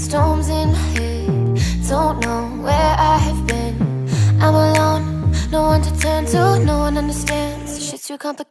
Storms in my head, don't know where I have been. I'm alone, no one to turn to, no one understands. Shit's too complicated.